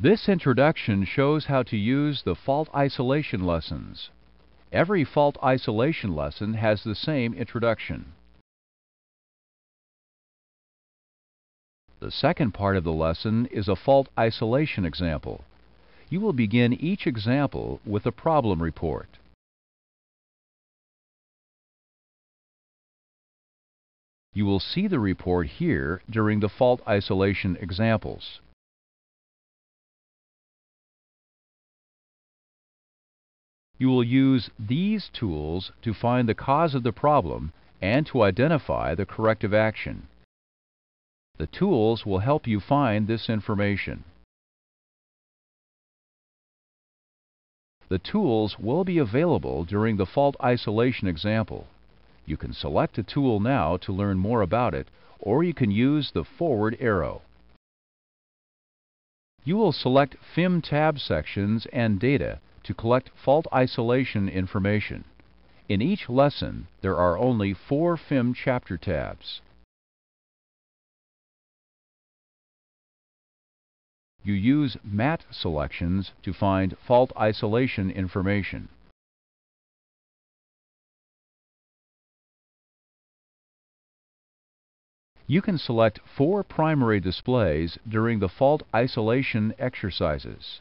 This introduction shows how to use the fault isolation lessons. Every fault isolation lesson has the same introduction. The second part of the lesson is a fault isolation example. You will begin each example with a problem report. You will see the report here during the fault isolation examples. You will use these tools to find the cause of the problem and to identify the corrective action. The tools will help you find this information. The tools will be available during the fault isolation example. You can select a tool now to learn more about it, or you can use the forward arrow. You will select FIM tab sections and data to collect fault isolation information. In each lesson, there are only four FIM chapter tabs. You use MAT selections to find fault isolation information. You can select four primary displays during the fault isolation exercises.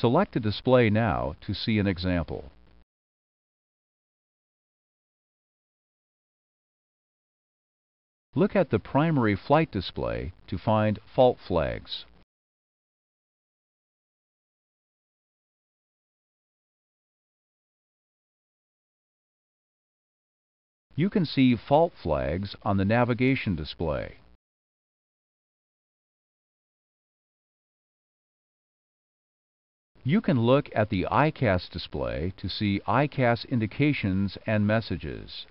Select a display now to see an example. Look at the primary flight display to find fault flags. You can see fault flags on the navigation display. You can look at the EICAS display to see EICAS indications and messages.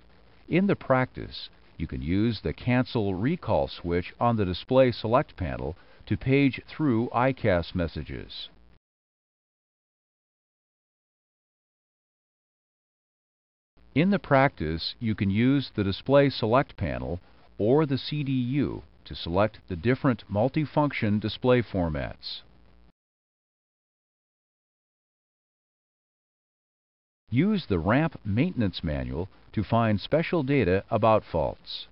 In the practice, you can use the Cancel Recall switch on the Display Select panel to page through EICAS messages. In the practice, you can use the Display Select panel or the CDU to select the different multifunction display formats. Use the RAMP Maintenance Manual to find special data about faults.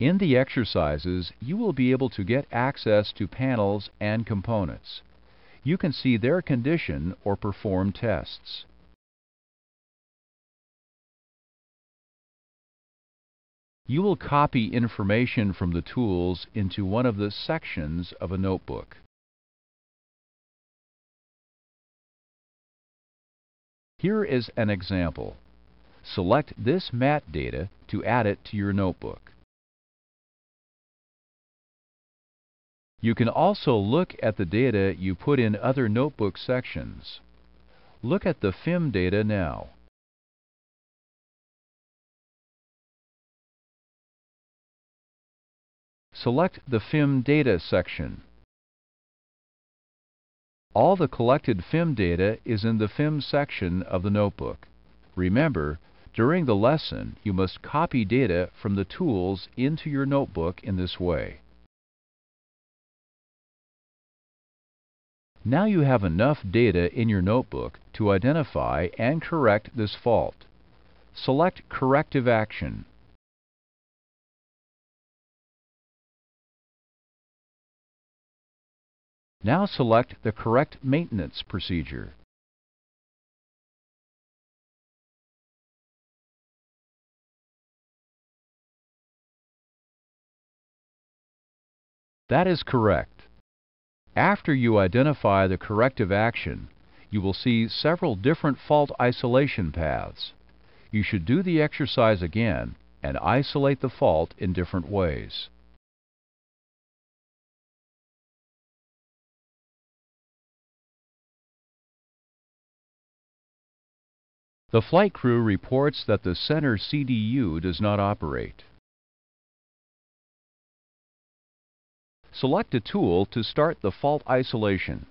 In the exercises, you will be able to get access to panels and components you can see their condition or perform tests. You will copy information from the tools into one of the sections of a notebook. Here is an example. Select this MAT data to add it to your notebook. You can also look at the data you put in other notebook sections. Look at the FIM data now. Select the FIM data section. All the collected FIM data is in the FIM section of the notebook. Remember, during the lesson, you must copy data from the tools into your notebook in this way. Now you have enough data in your notebook to identify and correct this fault. Select Corrective Action. Now select the correct maintenance procedure. That is correct. After you identify the corrective action, you will see several different fault isolation paths. You should do the exercise again and isolate the fault in different ways. The flight crew reports that the center CDU does not operate. Select a tool to start the fault isolation.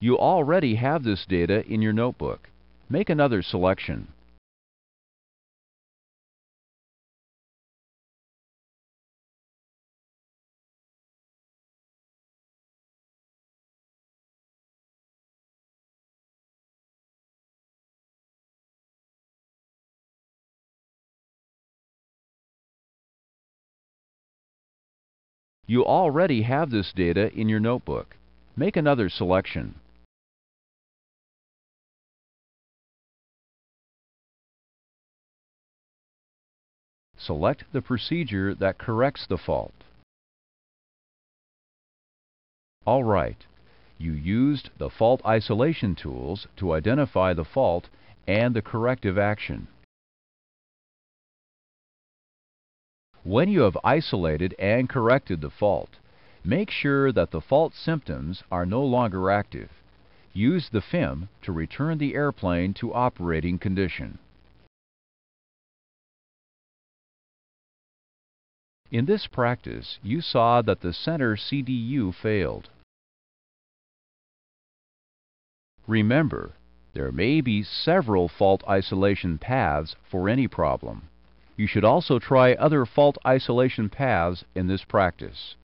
You already have this data in your notebook. Make another selection. You already have this data in your notebook. Make another selection. Select the procedure that corrects the fault. All right, you used the fault isolation tools to identify the fault and the corrective action. When you have isolated and corrected the fault, make sure that the fault symptoms are no longer active. Use the FIM to return the airplane to operating condition. In this practice, you saw that the center CDU failed. Remember, there may be several fault isolation paths for any problem. You should also try other fault isolation paths in this practice.